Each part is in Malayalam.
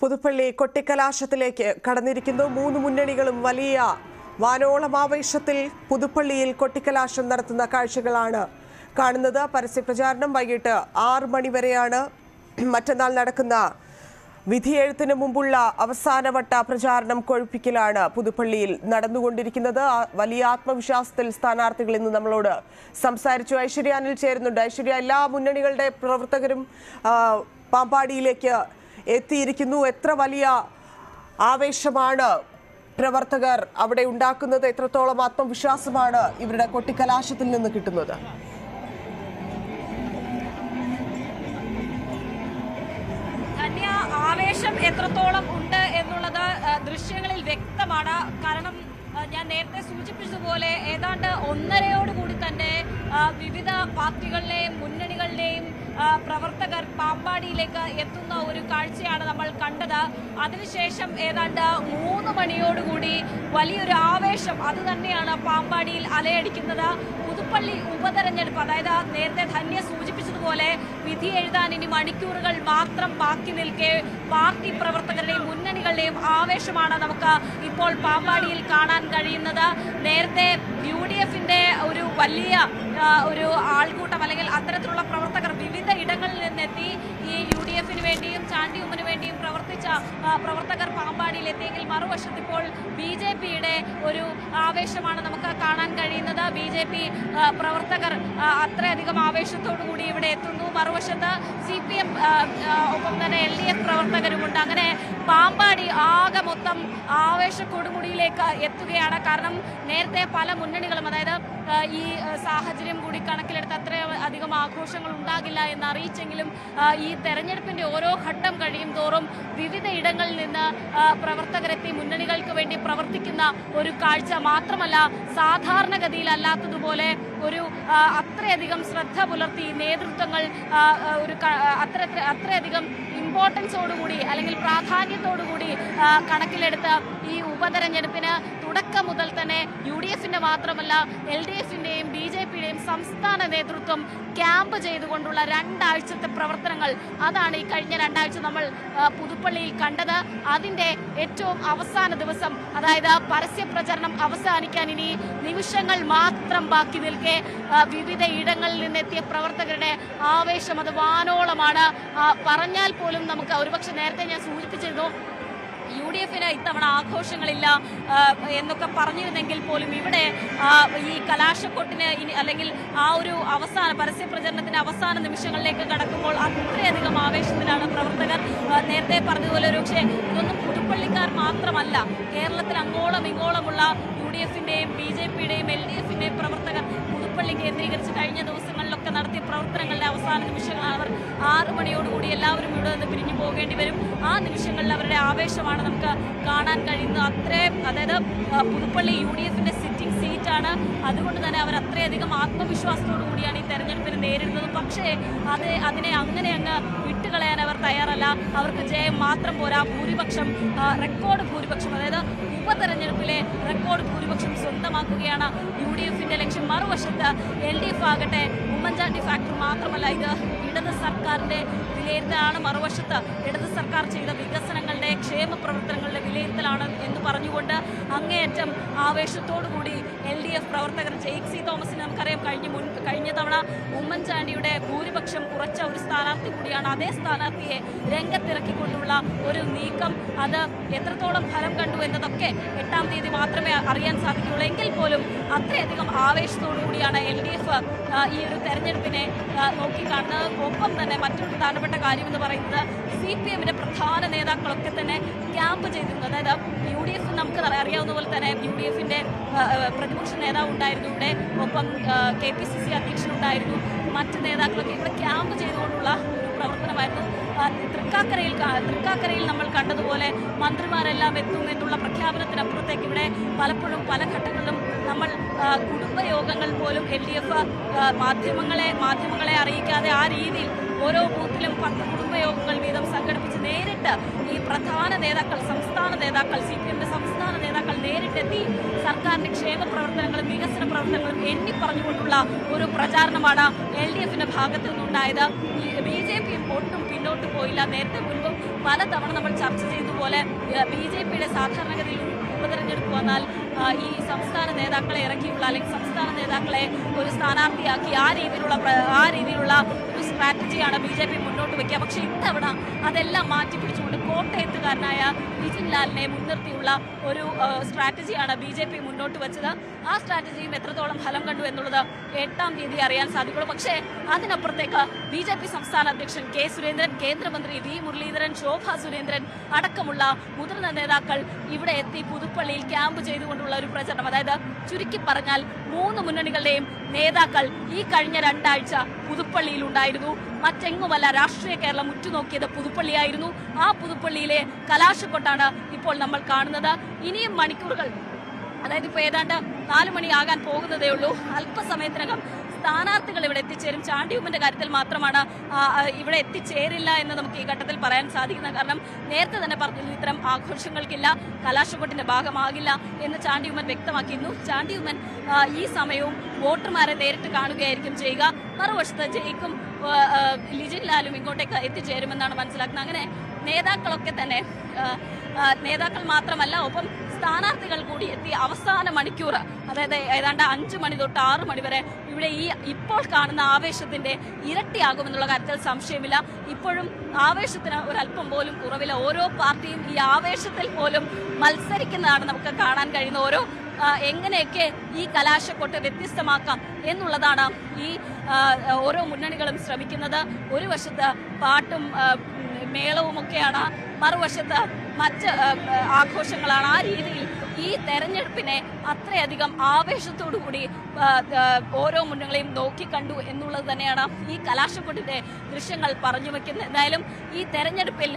പുതുപ്പള്ളി കൊട്ടിക്കലാശത്തിലേക്ക് കടന്നിരിക്കുന്നു. മൂന്ന് മുന്നണികളും വലിയ വാനോളം ആവേശത്തിൽ പുതുപ്പള്ളിയിൽ കൊട്ടിക്കലാശം നടത്തുന്ന കാഴ്ചകളാണ് കാണുന്നത്. പരസ്യപ്രചാരണം വൈകിട്ട് ആറ് മണിവരെയാണ് മറ്റന്നാൾ നടക്കുന്ന വിധിയെഴുത്തിന് മുമ്പുള്ള അവസാനവട്ട പ്രചാരണം കൊഴുപ്പിക്കലാണ് പുതുപ്പള്ളിയിൽ നടന്നുകൊണ്ടിരിക്കുന്നത്. വലിയ ആത്മവിശ്വാസത്തിൽ സ്ഥാനാർത്ഥികൾ ഇന്ന് നമ്മളോട് സംസാരിച്ചു. ഐശ്വര്യാനിൽ ചേരുന്നുണ്ട്. ഐശ്വര്യ എല്ലാ മുന്നണികളുടെ പ്രവർത്തകരും പാമ്പാടിയിലേക്ക് എത്തിയിരിക്കുന്നു. എത്ര വലിയ ആവേശമാണ് പ്രവർത്തകർ അവിടെ ഉണ്ടാക്കുന്നത്. എത്രത്തോളം ആത്മവിശ്വാസമാണ് ഇവരുടെ കൊട്ടിക്കലാശത്തിൽ നിന്ന് കിട്ടുന്നത്. ആവേശം എത്രത്തോളം ഉണ്ട് എന്നുള്ളത് ദൃശ്യങ്ങളിൽ വ്യക്തമാണ്. കാരണം ഞാൻ നേരത്തെ സൂചിപ്പിച്ചതുപോലെ ഏതാണ്ട് ഒന്നരയോടുകൂടി തന്നെ വിവിധ പാർട്ടികളിലെയും മുന്നണികളിലെയും ആ, പ്രവർത്തകർ പാമ്പാടിയിലേക്ക് എത്തുന്ന ഒരു കാഴ്ചയാണ് നമ്മൾ കണ്ടത്. അതിനുശേഷം ഏതാണ്ട് മൂന്ന് മണിയോടുകൂടി വലിയൊരു ആവേശം അത് തന്നെയാണ് പാമ്പാടിയിൽ അലയടിക്കുന്നത്. പുതുപ്പള്ളി ഉപതെരഞ്ഞെടുപ്പ് അതായത് നേരത്തെ ധന്യ സൂചിപ്പിച്ചതുപോലെ വിധി എഴുതാൻ ഇനി മണിക്കൂറുകൾ മാത്രം ബാക്കി നിൽക്കെ പാർട്ടി പ്രവർത്തകരുടെയും മുന്നണികളുടെയും ആവേശമാണ് നമുക്ക് ഇപ്പോൾ പാമ്പാടിയിൽ കാണാൻ കഴിയുന്നത്. നേരത്തെ യു ഒരു വലിയ ഒരു ആൾക്കൂട്ടം അല്ലെങ്കിൽ അത്തരത്തിലുള്ള പ്രവർത്തകർ വിവിധ പ്രവർത്തകർ പാമ്പാടിയിൽ എത്തിയെങ്കിൽ മറുവശത്ത് ഇപ്പോൾ ബി ജെ പിയുടെ ഒരു ആവേശമാണ് നമുക്ക് കാണാൻ കഴിയുന്നത്. ബി ജെ പി പ്രവർത്തകർ അത്രയധികം ആവേശത്തോടു കൂടി ഇവിടെ എത്തുന്നു. മറുവശത്ത് സി പി എം ഒപ്പം തന്നെ എൽ ഡി എഫ് പ്രവർത്തകരുമുണ്ട്. അങ്ങനെ പാമ്പാടി ആകെ മൊത്തം ആവേശ കൊടുമുടിയിലേക്ക് എത്തുകയാണ്. കാരണം നേരത്തെ പല മുന്നണികളും അതായത് ഈ സാഹചര്യം കൂടി കണക്കിലെടുത്ത് അത്ര അധികം ആഘോഷങ്ങൾ ഉണ്ടാകില്ല എന്ന് അറിയിച്ചെങ്കിലും ഈ തെരഞ്ഞെടുപ്പിന്റെ ഓരോ ഘട്ടം കഴിയും തോറും വിവിധ ഇടങ്ങളിൽ നിന്ന് പ്രവർത്തകരെത്തി മുന്നണികൾക്ക് വേണ്ടി പ്രവർത്തിക്കുന്ന ഒരു കാഴ്ച മാത്രമല്ല സാധാരണഗതിയിലല്ലാത്തതുപോലെ ഒരു അത്രയധികം ശ്രദ്ധ പുലർത്തി നേതൃത്വങ്ങൾ ഒരു അത്ര അത്രയധികം ഇമ്പോർട്ടൻസോടുകൂടി അല്ലെങ്കിൽ പ്രാധാന്യത്തോടുകൂടി കണക്കിലെടുത്ത ഈ ഉപതെരഞ്ഞെടുപ്പിന് തുടക്കം മുതൽ തന്നെ യു ഡി എഫിന്റെ മാത്രമല്ല എൽ ഡി എഫിന്റെയും ബി ജെ പിയുടെയും സംസ്ഥാന നേതൃത്വം ക്യാമ്പ് ചെയ്തുകൊണ്ടുള്ള രണ്ടാഴ്ചത്തെ പ്രവർത്തനങ്ങൾ. അതാണ് ഈ കഴിഞ്ഞ രണ്ടാഴ്ച നമ്മൾ പുതുപ്പള്ളിയിൽ കണ്ടത്. അതിന്റെ ഏറ്റവും അവസാന ദിവസം അതായത് പരസ്യ പ്രചരണം അവസാനിക്കാൻ ഇനി നിമിഷങ്ങൾ മാത്രം ബാക്കി നിൽക്കെ വിവിധ ഇടങ്ങളിൽ നിന്നെത്തിയ പ്രവർത്തകരുടെ ആവേശം അത് വാനോളമാണ്. പറഞ്ഞാൽ പോലും നമുക്ക് ഒരുപക്ഷെ നേരത്തെ ഞാൻ സൂചിപ്പിച്ചിരുന്നു യു ഡി എഫിന് ഇത്തവണ ആഘോഷങ്ങളില്ല എന്നൊക്കെ പറഞ്ഞിരുന്നെങ്കിൽ പോലും ഇവിടെ ഈ കലാശക്കൊട്ടിന് ഇനി അല്ലെങ്കിൽ ആ ഒരു അവസാന പരസ്യ പ്രചരണത്തിന്റെ അവസാന നിമിഷങ്ങളിലേക്ക് കടക്കുമ്പോൾ അത്രയധികം ആവേശത്തിലാണ് പ്രവർത്തകർ. നേരത്തെ പറഞ്ഞതുപോലെ ഒരു പക്ഷേ ഇതൊന്നും പുതുപ്പള്ളിക്കാർ മാത്രമല്ല കേരളത്തിൽ അങ്ങോളം ഇങ്ങോളമുള്ള യു ഡി എഫിന്റെയും ബി ജെ പിയുടെയും എൽ ഡി എഫിന്റെയും പ്രവർത്തകർ പുതുപ്പള്ളി കേന്ദ്രീകരിച്ച് കഴിഞ്ഞ ദിവസങ്ങളിലൊക്കെ നടത്തിയ പ്രവർത്തനങ്ങളുടെ അവസാന നിമിഷങ്ങളാണ് അവർ ആറ് മണിയോടുകൂടി എല്ലാവരും ഇവിടെ നിന്ന് പിരിഞ്ഞു പോകേണ്ടി വരും. ആ നിമിഷങ്ങളിൽ അവരുടെ ആവേശമാണ് നമുക്ക് കാണാൻ കഴിയുന്നത്. അത്രയും അതായത് പുതുപ്പള്ളി യു ഡി എഫിന്റെ സിറ്റിംഗ് അതുകൊണ്ട് തന്നെ അവർ അത്രയധികം ആത്മവിശ്വാസത്തോടു കൂടിയാണ് ഈ തെരഞ്ഞെടുപ്പിനെ നേരിടുന്നത്. പക്ഷേ അത് അതിനെ അങ്ങനെ അങ്ങ് വിട്ടുകളയാൻ അവർ തയ്യാറല്ല. അവർക്ക് ജയം മാത്രം പോരാ. ഭൂരിപക്ഷം റെക്കോർഡ് ഭൂരിപക്ഷം അതായത് ഉപതെരഞ്ഞെടുപ്പിലെ റെക്കോർഡ് ഭൂരിപക്ഷം സ്വന്തമാക്കുകയാണ് യു ഡി എഫിന്റെ ലക്ഷ്യം. മറുവശത്ത് എൽ ഡി എഫ് ആകട്ടെ ഉമ്മൻചാണ്ടി ഫാക്ടർ മാത്രമല്ല ഇത് ഇടത് സർക്കാരിന്റെ വിലയിരുത്തലാണ്. മറുവശത്ത് ഇടത് സർക്കാർ ചെയ്ത വികസനങ്ങളുടെ ക്ഷേമ പ്രവർത്തനങ്ങളുടെ വിലയിരുത്തലാണ് എന്ന് പറഞ്ഞുകൊണ്ട് അങ്ങേയറ്റം ആവേശത്തോടുകൂടി എൽ ഡി എഫ് പ്രവർത്തകർ ജെയ്ക് സി തോമസിന് നമുക്കറിയാം കഴിഞ്ഞ മുൻ കഴിഞ്ഞ തവണ ഉമ്മൻചാണ്ടിയുടെ ഭൂരിപക്ഷം കുറച്ച ഒരു സ്ഥാനാർത്ഥി കൂടിയാണ്. അതേ സ്ഥാനാർത്ഥിയെ രംഗത്തിറക്കിക്കൊണ്ടുള്ള ഒരു നീക്കം അത് എത്രത്തോളം ഫലം കണ്ടു എന്നതൊക്കെ എട്ടാം തീയതി മാത്രമേ അറിയാൻ സാധിക്കുകയുള്ളൂ. എങ്കിൽ പോലും അത്രയധികം ആവേശത്തോടു കൂടിയാണ് എൽ ഡി എഫ് ഈ ഒരു തെരഞ്ഞെടുപ്പിനെ നോക്കിക്കാണുന്നത്. ഒപ്പം തന്നെ മറ്റൊരു പ്രധാനപ്പെട്ട കാര്യം എന്ന് പറയുന്നത് സി പി എമ്മിന്റെ പ്രധാന നേതാക്കളൊക്കെ തന്നെ ക്യാമ്പ് ചെയ്തിരുന്നു അതായത് യു ഡി എഫ് നമുക്ക് അറിയാവുന്ന പോലെ തന്നെ യു ഡി എഫിന്റെ പ്രതിപക്ഷ നേതാവ് ഉണ്ടായിരുന്നു ഇവിടെ. ഒപ്പം കെ പി സി സി അധ്യക്ഷനുണ്ടായിരുന്നു. മറ്റ് നേതാക്കളൊക്കെ ഇവിടെ ക്യാമ്പ് ചെയ്തുകൊണ്ടുള്ള ഒരു പ്രവർത്തനമായിരുന്നു. തൃക്കാക്കരയിൽ തൃക്കാക്കരയിൽ നമ്മൾ കണ്ടതുപോലെ മന്ത്രിമാരെല്ലാം എത്തും എന്നുള്ള പ്രഖ്യാപനത്തിനപ്പുറത്തേക്ക് ഇവിടെ പലപ്പോഴും പല ഘട്ടങ്ങളിലും നമ്മൾ കുടുംബയോഗങ്ങൾ പോലും എൽ ഡി എഫ് മാധ്യമങ്ങളെ മാധ്യമങ്ങളെ അറിയിക്കാതെ ആ രീതിയിൽ ഓരോ ബൂത്തിലും പത്ത് കുടുംബയോഗങ്ങൾ വീതം സംഘടിപ്പിച്ച് നേരിട്ട് ഈ പ്രധാന നേതാക്കൾ സംസ്ഥാന നേതാക്കൾ സി പി എമ്മിന്റെ നേതാക്കൾ നേരിട്ടെത്തി സർക്കാരിന്റെ ക്ഷേമ പ്രവർത്തനങ്ങളും വികസന പ്രവർത്തനങ്ങളും എണ്ണി പറഞ്ഞുകൊണ്ടുള്ള ഒരു പ്രചാരണമാണ് എൽ ഡി എഫിന്റെ ഭാഗത്തു നിന്നുണ്ടായത്. ബി ജെ പിയും ഒട്ടും പിന്നോട്ട് പോയില്ല. നേരത്തെ മുൻപും പലതവണ നമ്മൾ ചർച്ച ചെയ്തതുപോലെ ബി ജെ പിയുടെ സാധാരണഗതിയിൽ ഉപതെരഞ്ഞെടുപ്പ് വന്നാൽ ഈ സംസ്ഥാന നേതാക്കളെ ഇറക്കിയുള്ള അല്ലെങ്കിൽ സംസ്ഥാന നേതാക്കളെ ഒരു സ്ഥാനാർത്ഥിയാക്കി ആ രീതിയിലുള്ള ആ രീതിയിലുള്ള ഒരു സ്ട്രാറ്റജിയാണ് ബി ജെ പി മുന്നോട്ട് വെക്കുക. പക്ഷേ ഇത്തവണ അതെല്ലാം മാറ്റിപ്പിടിച്ചുകൊണ്ട് കോട്ടയത്തുകാരനായ വിജിൻ ലാലിനെ മുൻനിർത്തിയുള്ള ഒരു സ്ട്രാറ്റജിയാണ് ബി ജെ പി മുന്നോട്ട് വെച്ചത്. ആ സ്ട്രാറ്റജിയും എത്രത്തോളം ഫലം കണ്ടു എന്നുള്ളത് എട്ടാം തീയതി അറിയാൻ സാധിക്കുള്ളൂ. പക്ഷേ അതിനപ്പുറത്തേക്ക് ബി ജെ പി സംസ്ഥാന അധ്യക്ഷൻ കെ സുരേന്ദ്രൻ കേന്ദ്രമന്ത്രി വി മുരളീധരൻ ശോഭ സുരേന്ദ്രൻ അടക്കമുള്ള മുതിർന്ന നേതാക്കൾ ഇവിടെ എത്തി പുതുപ്പള്ളിയിൽ ക്യാമ്പ് ചെയ്തുകൊണ്ടുള്ള ഒരു പ്രചരണം. അതായത് ചുരുക്കി പറഞ്ഞാൽ മൂന്ന് മുന്നണികളുടെയും നേതാക്കൾ ഈ കഴിഞ്ഞ രണ്ടാഴ്ച പുതുപ്പള്ളിയിൽ ഉണ്ടായിരുന്നു. മറ്റെങ്ങുമല്ല രാഷ്ട്രീയ കേരളം ഉറ്റുനോക്കിയത് പുതുപ്പള്ളിയായിരുന്നു. ആ പുതുപ്പള്ളിയിലെ കലാശക്കൊട്ടാണ് ഇപ്പോൾ നമ്മൾ കാണുന്നത്. ഇനിയും മണിക്കൂറുകൾ അതായത് ഇപ്പോൾ ഏതാണ്ട് നാല് മണിയാകാൻ പോകുന്നതേ ഉള്ളൂ. അല്പസമയത്തിനകം സ്ഥാനാർത്ഥികൾ ഇവിടെ എത്തിച്ചേരും. ചാണ്ടിയുമ്മന്റെ കാര്യത്തിൽ മാത്രമാണ് ഇവിടെ എത്തിച്ചേരില്ല എന്ന് നമുക്ക് ഈ ഘട്ടത്തിൽ പറയാൻ സാധിക്കുന്നത് കാരണം നേരത്തെ തന്നെ പറഞ്ഞിരുന്നു ഇത്തരം ആഘോഷങ്ങൾക്കില്ല കലാശക്കൊട്ടിന്റെ ഭാഗമാകില്ല എന്ന് ചാണ്ടിയുമ്മൻ വ്യക്തമാക്കിയിരുന്നു. ചാണ്ടിയുമ്മൻ ഈ സമയവും വോട്ടർമാരെ നേരിട്ട് കാണുകയായിരിക്കും ചെയ്യുക. മറുവശത്ത് ജയിക്കും ലിജിൻ ലാലും ഇങ്ങോട്ടേക്ക് എത്തിച്ചേരുമെന്നാണ് മനസ്സിലാക്കുന്നത്. അങ്ങനെ നേതാക്കളൊക്കെ തന്നെ നേതാക്കൾ മാത്രമല്ല ഒപ്പം സ്ഥാനാർത്ഥികൾ കൂടി എത്തി അവസാന മണിക്കൂർ അതായത് ഏതാണ്ട് അഞ്ചു മണി തൊട്ട് ആറു മണി വരെ ഇവിടെ ഈ ഇപ്പോൾ കാണുന്ന ആവേശത്തിന്റെ ഇരട്ടിയാകുമെന്നുള്ള കാര്യത്തിൽ സംശയമില്ല. ഇപ്പോഴും ആവേശത്തിന് ഒരല്പം പോലും കുറവില്ല. ഓരോ പാർട്ടിയും ഈ ആവേശത്തിൽ പോലും മത്സരിക്കുന്നതാണ് നമുക്ക് കാണാൻ കഴിയുന്ന ഓരോ എങ്ങനെയൊക്കെ ഈ കലാശക്കൊട്ട് വ്യത്യസ്തമാക്കാം എന്നുള്ളതാണ് ഈ ഓരോ മുന്നണികളും ശ്രമിക്കുന്നത്. ഒരു വശത്ത് പാട്ടും മേളവുമൊക്കെയാണ് മറുവശത്ത് മറ്റ് ആഘോഷങ്ങളാണ്. ആ രീതിയിൽ ഈ തെരഞ്ഞെടുപ്പിനെ അത്രയധികം കൂടി ഓരോ മുന്നണികളെയും നോക്കിക്കണ്ടു എന്നുള്ളത് തന്നെയാണ് ഈ കലാശക്കൊട്ടിന്റെ ദൃശ്യങ്ങൾ പറഞ്ഞു വെക്കുന്നത്. എന്തായാലും ഈ തെരഞ്ഞെടുപ്പിൽ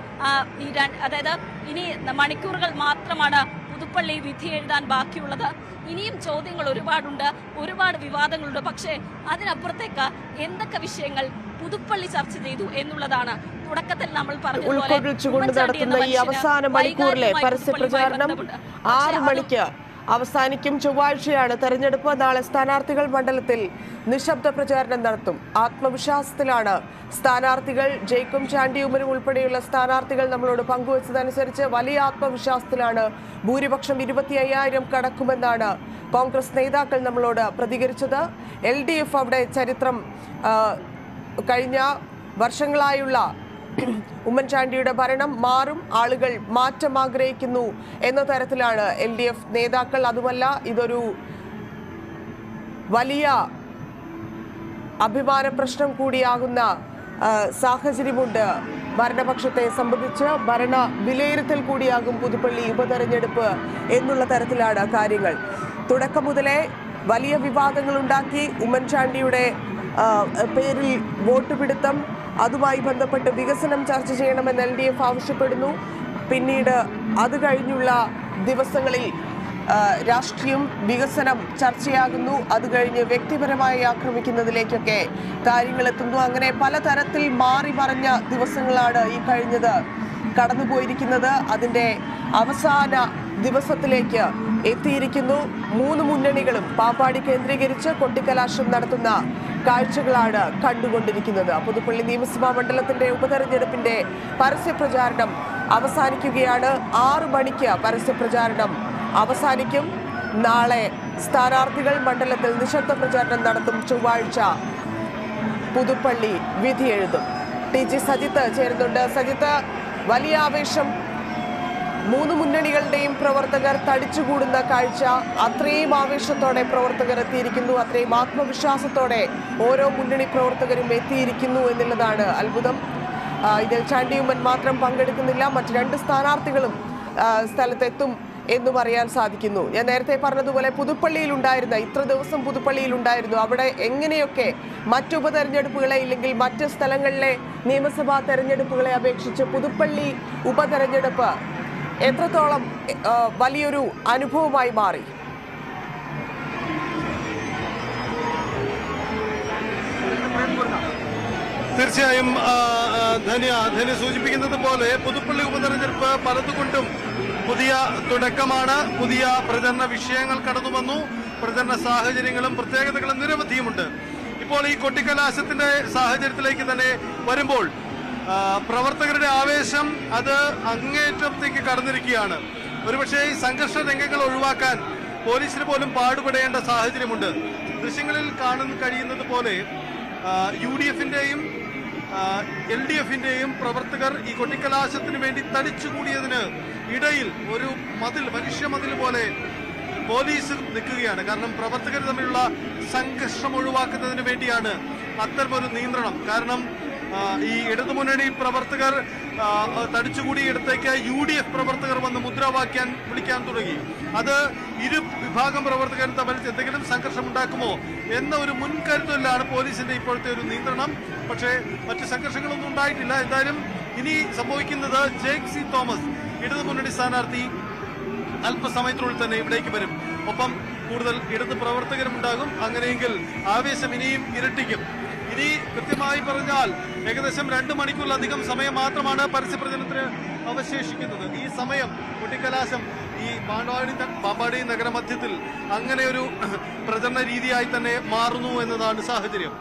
അതായത് ഇനി മണിക്കൂറുകൾ മാത്രമാണ് പുതുപ്പള്ളി വിധി എഴുതാൻ ബാക്കിയുള്ളത്. ഇനിയും ചോദ്യങ്ങൾ ഒരുപാടുണ്ട്. ഒരുപാട് വിവാദങ്ങളുണ്ട്. പക്ഷേ അതിനപ്പുറത്തേക്ക് എന്തൊക്കെ വിഷയങ്ങൾ പുതുപ്പള്ളി ചർച്ച ചെയ്തു എന്നുള്ളതാണ് തുടക്കത്തിൽ നമ്മൾ പറഞ്ഞതുപോലെ ഉൾക്കൊള്ളിച്ചുകൊണ്ട് നടത്തുന്ന ഈ അവസാന മണിക്കൂറിലെ പരസ്യ പ്രചാരണം ആറ് മണിക്ക് അവസാനിക്കും ചൊവ്വാഴ്ചയാണ് തെരഞ്ഞെടുപ്പ്. നാളെ സ്ഥാനാർത്ഥികൾ മണ്ഡലത്തിൽ നിശബ്ദ പ്രചാരണം നടത്തും. ആത്മവിശ്വാസത്തിലാണ് സ്ഥാനാർത്ഥികൾ. ജയ്ക്കും ചാണ്ടിയുമരും ഉൾപ്പെടെയുള്ള സ്ഥാനാർത്ഥികൾ നമ്മളോട് പങ്കുവച്ചതനുസരിച്ച് വലിയ ആത്മവിശ്വാസത്തിലാണ് ഭൂരിപക്ഷം ഇരുപത്തി അയ്യായിരം കടക്കുമെന്നാണ് കോൺഗ്രസ് നേതാക്കൾ നമ്മളോട് പ്രതികരിച്ചത്. എൽ അവിടെ ചരിത്രം കഴിഞ്ഞ വർഷങ്ങളായുള്ള ഉമ്മൻചാണ്ടിയുടെ ഭരണം മാറും ആളുകൾ മാറ്റം ആഗ്രഹിക്കുന്നു എന്ന തരത്തിലാണ് എൽ ഡി എഫ് നേതാക്കൾ. അതുമല്ല ഇതൊരു വലിയ അഭിമാന പ്രശ്നം കൂടിയാകുന്ന സാഹചര്യമുണ്ട്. ഭരണപക്ഷത്തെ സംബന്ധിച്ച് ഭരണ വിലയിരുത്തൽ കൂടിയാകും പുതുപ്പള്ളി ഉപതെരഞ്ഞെടുപ്പ് എന്നുള്ള തരത്തിലാണ് കാര്യങ്ങൾ. തുടക്കം മുതലേ വലിയ വിവാദങ്ങൾ ഉണ്ടാക്കി ഉമ്മൻചാണ്ടിയുടെ പേരിൽ വോട്ട് പിടുത്തം അതുമായി ബന്ധപ്പെട്ട് വികസനം ചർച്ച ചെയ്യണമെന്ന് എൽ ഡി എഫ് ആവശ്യപ്പെടുന്നു. പിന്നീട് അത് കഴിഞ്ഞുള്ള ദിവസങ്ങളിൽ രാഷ്ട്രീയം വികസനം ചർച്ചയാകുന്നു. അത് കഴിഞ്ഞ് വ്യക്തിപരമായി ആക്രമിക്കുന്നതിലേക്കൊക്കെ കാര്യങ്ങൾ എത്തുന്നു. അങ്ങനെ പലതരത്തിൽ മാറി മറിഞ്ഞ ദിവസങ്ങളാണ് ഈ കഴിഞ്ഞത് കടന്നുപോയിരിക്കുന്നത്. അതിന്റെ അവസാന ദിവസത്തിലേക്ക് എത്തിയിരിക്കുന്നു. മൂന്ന് മുന്നണികളും പാപ്പാടി കേന്ദ്രീകരിച്ച് കൊട്ടിക്കലാശം നടത്തുന്ന കാഴ്ചകളാണ് കണ്ടുകൊണ്ടിരിക്കുന്നത്. പുതുപ്പള്ളി നിയമസഭാ മണ്ഡലത്തിന്റെ ഉപതെരഞ്ഞെടുപ്പിന്റെ പരസ്യപ്രചാരണം അവസാനിക്കുകയാണ്. ആറു മണിക്ക് പരസ്യപ്രചാരണം അവസാനിക്കും. നാളെ സ്ഥാനാർത്ഥികൾ മണ്ഡലത്തിൽ നിശബ്ദ പ്രചാരണം നടത്തും. ചൊവ്വാഴ്ച പുതുപ്പള്ളി വിധിയെഴുതും ടി ജി സജിത്ത് ചേരുന്നുണ്ട്. സജിത്ത് വലിയ ആവേശം മൂന്ന് മുന്നണികളുടെയും പ്രവർത്തകർ തടിച്ചുകൂടുന്ന കാഴ്ച അത്രയും ആവേശത്തോടെ പ്രവർത്തകർ എത്തിയിരിക്കുന്നു അത്രയും ആത്മവിശ്വാസത്തോടെ ഓരോ മുന്നണി പ്രവർത്തകരും എത്തിയിരിക്കുന്നു എന്നുള്ളതാണ് അത്ഭുതം. ഇതിൽ ചാണ്ടിയുമ്മൻ മാത്രം പങ്കെടുക്കുന്നില്ല മറ്റ് രണ്ട് സ്ഥാനാർത്ഥികളും സ്ഥലത്തെത്തും എന്നും അറിയാൻ സാധിക്കുന്നു. ഞാൻ നേരത്തെ പറഞ്ഞതുപോലെ പുതുപ്പള്ളിയിൽ ഉണ്ടായിരുന്ന ഇത്ര ദിവസം പുതുപ്പള്ളിയിൽ ഉണ്ടായിരുന്നു. അവിടെ എങ്ങനെയൊക്കെ മറ്റു ഉപതെരഞ്ഞെടുപ്പുകളെ ഇല്ലെങ്കിൽ മറ്റ് സ്ഥലങ്ങളിലെ നിയമസഭാ തെരഞ്ഞെടുപ്പുകളെ അപേക്ഷിച്ച് പുതുപ്പള്ളി ഉപതെരഞ്ഞെടുപ്പ് എത്രത്തോളം വലിയൊരു അനുഭവമായി മാറി? തീർച്ചയായും ധന്യ ധന്യ സൂചിപ്പിക്കുന്നത് പോലെ പുതുപ്പള്ളി ഉപതെരഞ്ഞെടുപ്പ് പലതുകൊണ്ടും പുതിയ തുടക്കമാണ്. പുതിയ പ്രചരണ വിഷയങ്ങൾ കടന്നു വന്നു. പ്രചരണ സാഹചര്യങ്ങളും പ്രത്യേകതകളും നിരവധിയുമുണ്ട്. ഇപ്പോൾ ഈ കൊട്ടിക്കലാശത്തിന്റെ സാഹചര്യത്തിലേക്ക് തന്നെ വരുമ്പോൾ പ്രവർത്തകരുടെ ആവേശം അത് അങ്ങേറ്റത്തേക്ക് കടന്നിരിക്കുകയാണ്. ഒരുപക്ഷെ ഈ സംഘർഷ രംഗങ്ങൾ ഒഴിവാക്കാൻ പോലീസിന് പോലും പാടുപെടേണ്ട സാഹചര്യമുണ്ട്. ദൃശ്യങ്ങളിൽ കാണാൻ കഴിയുന്നത് പോലെ യു ഡി എഫിന്റെയും എൽ ഡി എഫിന്റെയും പ്രവർത്തകർ ഈ കൊട്ടിക്കലാശത്തിന് വേണ്ടി തടിച്ചുകൂടിയതിന് ഇടയിൽ ഒരു മതിൽ മനുഷ്യ മതിൽ പോലെ പോലീസ് നിൽക്കുകയാണ്. കാരണം പ്രവർത്തകർ തമ്മിലുള്ള സംഘർഷം ഒഴിവാക്കുന്നതിന് വേണ്ടിയാണ് അത്തരമൊരു നിയന്ത്രണം. കാരണം ഈ ഇടതുമുന്നണി പ്രവർത്തകർ തടിച്ചുകൂടി ഇടത്തേക്ക് യു ഡി എഫ് പ്രവർത്തകർ വന്ന് മുദ്രാവാക്യം വിളിക്കാൻ തുടങ്ങി. അത് ഇരു വിഭാഗം പ്രവർത്തകരും തമ്മിൽ എന്തെങ്കിലും സംഘർഷം ഉണ്ടാക്കുമോ എന്ന ഒരു മുൻകരുതലാണ് പോലീസിന്റെ ഇപ്പോഴത്തെ ഒരു നിയന്ത്രണം. പക്ഷേ മറ്റ് സംഘർഷങ്ങളൊന്നും ഉണ്ടായിട്ടില്ല. എന്തായാലും ഇനി സംഭവിക്കുന്നത് ജേക്ക് സി തോമസ് ഇടതുമുന്നണി സ്ഥാനാർത്ഥി അല്പസമയത്തിനുള്ളിൽ തന്നെ ഇവിടേക്ക് വരും. ഒപ്പം കൂടുതൽ ഇടത് പ്രവർത്തകരും ഉണ്ടാകും അങ്ങനെയെങ്കിൽ ആവേശം ഇനിയും ഇരട്ടിക്കും. ഇനി കൃത്യമായി പറഞ്ഞാൽ ഏകദേശം രണ്ട് മണിക്കൂറിലധികം സമയം മാത്രമാണ് പരസ്യപ്രചരണത്തിന് അവശേഷിക്കുന്നത്. ഈ സമയം കുട്ടിക്കലാശം ഈ പാണ്ഡവാടി പാമ്പാടി നഗരമധ്യത്തിൽ അങ്ങനെ ഒരു പ്രചരണ രീതിയായി തന്നെ മാറുന്നു എന്നതാണ് സാഹചര്യം.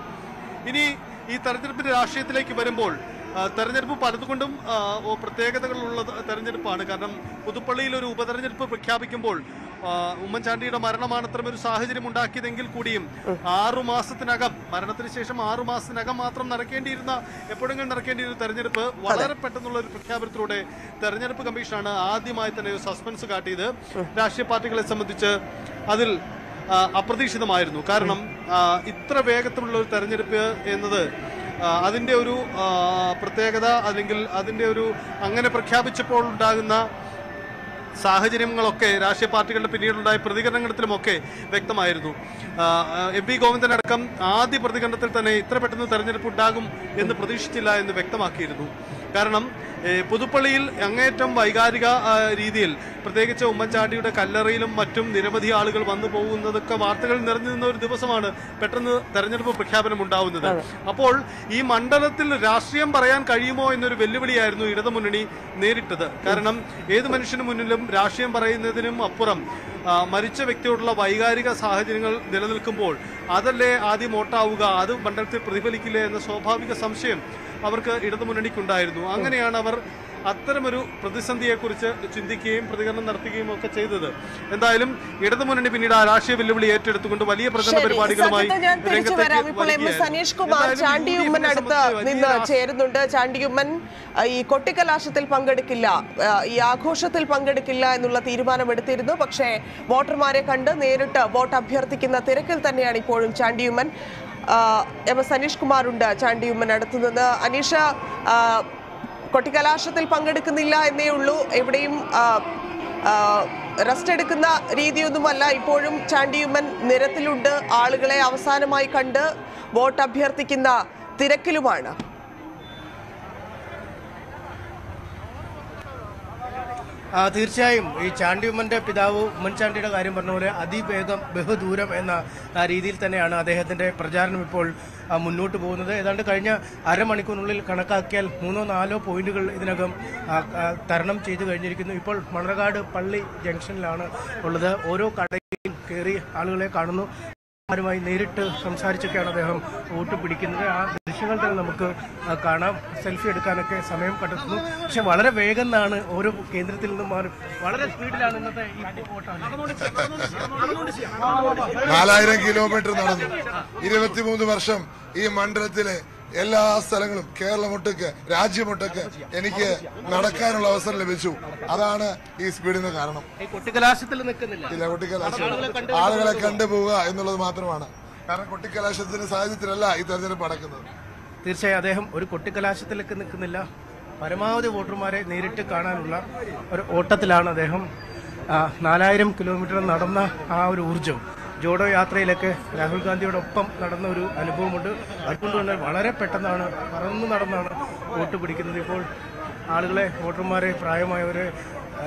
ഇനി ഈ തെരഞ്ഞെടുപ്പിന്റെ രാഷ്ട്രീയത്തിലേക്ക് വരുമ്പോൾ തെരഞ്ഞെടുപ്പ് പലതുകൊണ്ടും പ്രത്യേകതകളുള്ള തെരഞ്ഞെടുപ്പാണ്. കാരണം പുതുപ്പള്ളിയിൽ ഒരു ഉപതെരഞ്ഞെടുപ്പ് പ്രഖ്യാപിക്കുമ്പോൾ ഉമ്മൻചാണ്ടിയുടെ മരണമാണ് അത്രയും ഒരു സാഹചര്യം ഉണ്ടാക്കിയതെങ്കിൽ കൂടിയും ആറു മാസത്തിനകം മരണത്തിന് ശേഷം ആറു മാസത്തിനകം മാത്രം നടക്കേണ്ടിയിരുന്ന എപ്പോഴെങ്കിലും നടക്കേണ്ടിയിരുന്ന തെരഞ്ഞെടുപ്പ് വളരെ പെട്ടെന്നുള്ള ഒരു പ്രഖ്യാപനത്തിലൂടെ തെരഞ്ഞെടുപ്പ് കമ്മീഷനാണ് ആദ്യമായി തന്നെ ഒരു സസ്പെൻസ് കാട്ടിയത്. രാഷ്ട്രീയ പാർട്ടികളെ സംബന്ധിച്ച് അതിൽ അപ്രതീക്ഷിതമായിരുന്നു. കാരണം ഇത്ര വേഗത്തിലുള്ള ഒരു തെരഞ്ഞെടുപ്പ് എന്നത് അതിന്റെ ഒരു പ്രത്യേകത അല്ലെങ്കിൽ അതിന്റെ ഒരു അങ്ങനെ പ്രഖ്യാപിച്ചപ്പോൾ ഉണ്ടാകുന്ന സാഹചര്യങ്ങളൊക്കെ രാഷ്ട്രീയ പാർട്ടികളുടെ പിന്നീടുണ്ടായ പ്രതികരണങ്ങളിലുമൊക്കെ വ്യക്തമായിരുന്നു. എം പി ഗോവിന്ദനടക്കം ആദ്യ പ്രതികരണത്തിൽ തന്നെ ഇത്ര പെട്ടെന്ന് തെരഞ്ഞെടുപ്പ് ഉണ്ടാകും എന്ന് പ്രതീക്ഷിച്ചില്ല എന്ന് വ്യക്തമാക്കിയിരുന്നു. കാരണം പുതുപ്പള്ളിയിൽ അങ്ങേറ്റം വൈകാരിക രീതിയിൽ പ്രത്യേകിച്ച് ഉമ്മൻചാണ്ടിയുടെ കല്ലറയിലും മറ്റും നിരവധി ആളുകൾ വന്നു പോകുന്നതൊക്കെ വാർത്തകൾ നിറഞ്ഞു നിന്ന ഒരു ദിവസമാണ് പെട്ടെന്ന് തെരഞ്ഞെടുപ്പ് പ്രഖ്യാപനം ഉണ്ടാവുന്നത്. അപ്പോൾ ഈ മണ്ഡലത്തിൽ രാഷ്ട്രീയം പറയാൻ കഴിയുമോ എന്നൊരു വെല്ലുവിളിയായിരുന്നു ഇടതുമുന്നണി നേരിട്ടത്. കാരണം ഏത് മനുഷ്യന് മുന്നിലും രാഷ്ട്രീയം പറയുന്നതിനും അപ്പുറം മരിച്ച വ്യക്തിയോടുള്ള വൈകാരിക സാഹചര്യങ്ങൾ നിലനിൽക്കുമ്പോൾ അതല്ലേ ആദ്യം വോട്ടാവുക അത് മണ്ഡലത്തിൽ പ്രതിഫലിക്കില്ലേ എന്ന സ്വാഭാവിക സംശയം അവർക്ക് ഇടതുമുന്നണിക്കുണ്ടായിരുന്നു. അങ്ങനെയാണ് അവർ അത്തരമൊരു പ്രതിസന്ധിയെക്കുറിച്ച് ചിന്തിക്കുകയും പ്രതികരണം നടത്തുകയും ഒക്കെ ചെയ്തത്. എന്തായാലും ഇടതുമുന്നണി പിന്നീട് ആ രാഷ്ട്രീയ വെല്ലുവിളി ഏറ്റെടുത്തുകൊണ്ട് വലിയ പ്രചരണ പരിപാടികളുമായി. സനീഷ് കുമാർ ചാണ്ടിയുമ്മൻ അടുത്ത് നിന്ന് ചേരുന്നുണ്ട്. ചാണ്ടിയുമ്മൻ ഈ കൊട്ടിക്കലാശത്തിൽ പങ്കെടുക്കില്ല. ഈ ആഘോഷത്തിൽ പങ്കെടുക്കില്ല എന്നുള്ള തീരുമാനമെടുത്തിരുന്നു. പക്ഷേ വോട്ടർമാരെ കണ്ട് നേരിട്ട് വോട്ട് അഭ്യർത്ഥിക്കുന്ന തിരക്കിൽ തന്നെയാണ് ഇപ്പോഴും ചാണ്ടിയുമ്മൻ എം എസ് അനീഷ് കുമാർ ഉണ്ട് ചാണ്ടിയുമ്മൻ അടുത്തുനിന്ന് അനീഷ കൊട്ടിക്കലാശത്തിൽ പങ്കെടുക്കുന്നില്ല എന്നേ ഉള്ളൂ. എവിടെയും റെസ്റ്റ് എടുക്കുന്ന രീതിയൊന്നുമല്ല. ഇപ്പോഴും ചാണ്ടിയുമ്മൻ നിരത്തിലുണ്ട്. ആളുകളെ അവസാനമായി കണ്ട് വോട്ട് അഭ്യർത്ഥിക്കുന്ന തിരക്കിലുമാണ്. തീർച്ചയായും ഈ ചാണ്ടി ഉമ്മന്റെ പിതാവ് ഉമ്മൻചാണ്ടിയുടെ കാര്യം പറഞ്ഞ പോലെ അതിവേഗം ബഹുദൂരം എന്ന രീതിയിൽ തന്നെയാണ് അദ്ദേഹത്തിന്റെ പ്രചാരണം ഇപ്പോൾ മുന്നോട്ട് പോകുന്നത്. ഏതാണ്ട് കഴിഞ്ഞ അരമണിക്കൂറിനുള്ളിൽ കണക്കാക്കിയാൽ മൂന്നോ നാലോ പോയിന്റുകൾ ഇതിനകം തരണം ചെയ്തു കഴിഞ്ഞിരിക്കുന്നു. ഇപ്പോൾ മണർകാട് പള്ളി ജംഗ്ഷനിലാണ് ഉള്ളത്. ഓരോ കടയിൽ കയറി ആളുകളെ കാണുന്നു. ആരുമായി നേരിട്ട് സംസാരിച്ചൊക്കെയാണ് അദ്ദേഹം വോട്ട് പിടിക്കുന്നത്. ആ ദൃശ്യങ്ങൾ തന്നെ നമുക്ക് കാണാം. സെൽഫി എടുക്കാനൊക്കെ സമയം കണ്ടെത്തുന്നു. പക്ഷെ വളരെ വേഗം ഓരോ കേന്ദ്രത്തിൽ നിന്നും മാറി. വളരെ സ്പീഡിലാണ് ഇന്നത്തെ നാലായിരം കിലോമീറ്റർ നടന്നു. ഇരുപത്തിമൂന്ന് വർഷം ഈ മണ്ഡലത്തിലെ എല്ലാ സ്ഥലങ്ങളും കേരളമൊട്ടൊക്കെ രാജ്യമൊട്ടൊക്കെ എനിക്ക് നടക്കാനുള്ള അവസരം ലഭിച്ചു. അതാണ് ഈ സ്പീഡിന് കാരണം. ഇല്ല കുട്ടിക്കലാശം ആളുകളെ കണ്ടുപോവുക എന്നുള്ളത് മാത്രമാണ്. കാരണം കുട്ടിക്കലാശത്തിന്റെ സാഹചര്യത്തിലല്ല ഈ തെരഞ്ഞെടുപ്പ് നടക്കുന്നത്. തീർച്ചയായും അദ്ദേഹം ഒരു കൊട്ടിക്കലാശത്തിലേക്ക് നിൽക്കുന്നില്ല. പരമാവധി വോട്ടർമാരെ നേരിട്ട് കാണാനുള്ള ഒരു ഓട്ടത്തിലാണ് അദ്ദേഹം. നാലായിരം കിലോമീറ്റർ നടന്ന ആ ഒരു ഊർജം ജോഡോ യാത്രയിലൊക്കെ രാഹുൽ ഗാന്ധിയോടൊപ്പം നടന്ന ഒരു അനുഭവമുണ്ട്. അതുകൊണ്ട് തന്നെ വളരെ പെട്ടെന്നാണ് പറന്നു നടന്നാണ് വോട്ട് പിടിക്കുന്നത്. ഇപ്പോൾ ആളുകളെ വോട്ടർമാരെ പ്രായമായവരെ ആ,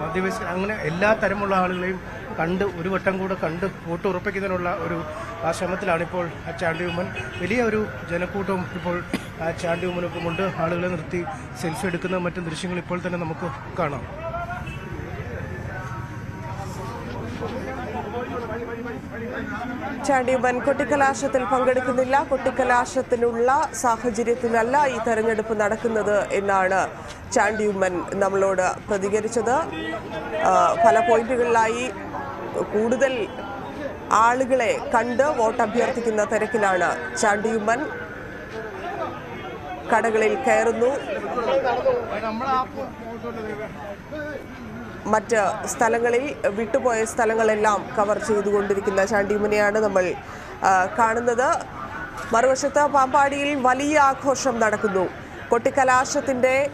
മധ്യവയസ്കർ അങ്ങനെ എല്ലാ തരമുള്ള ആളുകളെയും കണ്ട് ഒരു വട്ടം കൂടെ കണ്ട് വോട്ട് ഉറപ്പിക്കുന്നതിനുള്ള ഒരു ആ ശ്രമത്തിലാണിപ്പോൾ ചാണ്ടി ഉമ്മൻ. വലിയ ഒരു ജനക്കൂട്ടവും ഇപ്പോൾ ആ ചാണ്ടിയുമ്മനൊപ്പമുണ്ട് ആളുകളെ നിർത്തി സെൽഫി എടുക്കുന്ന മറ്റു ദൃശ്യങ്ങൾ ഇപ്പോൾ തന്നെ നമുക്ക് കാണാം. ചാണ്ടിയുമ്മൻ കൊട്ടിക്കലാശത്തിൽ പങ്കെടുക്കുന്നില്ല. കൊട്ടിക്കലാശത്തിനുള്ള സാഹചര്യത്തിലല്ല ഈ തെരഞ്ഞെടുപ്പ് നടക്കുന്നത് എന്നാണ് ചാണ്ടിയുമ്മൻ നമ്മളോട് പ്രതികരിച്ചത്. പല പോയിന്റുകളിലായി കൂടുതൽ ആളുകളെ കണ്ട് വോട്ട് അഭ്യർത്ഥിക്കുന്ന തിരക്കിലാണ് ചാണ്ടിയുമ്മൻ കടകളിൽ കയറുന്നു. മറ്റ് സ്ഥലങ്ങളിൽ വിട്ടുപോയ സ്ഥലങ്ങളെല്ലാം കവർ ചെയ്തുകൊണ്ടിരിക്കുന്ന ചാണ്ടിയുമ്മനെയാണ് നമ്മൾ കാണുന്നത്. മറുവശത്ത് പാമ്പാടിയിൽ വലിയ ആഘോഷം നടക്കുന്നു. കൊട്ടിക്കലാശത്തിന്റെ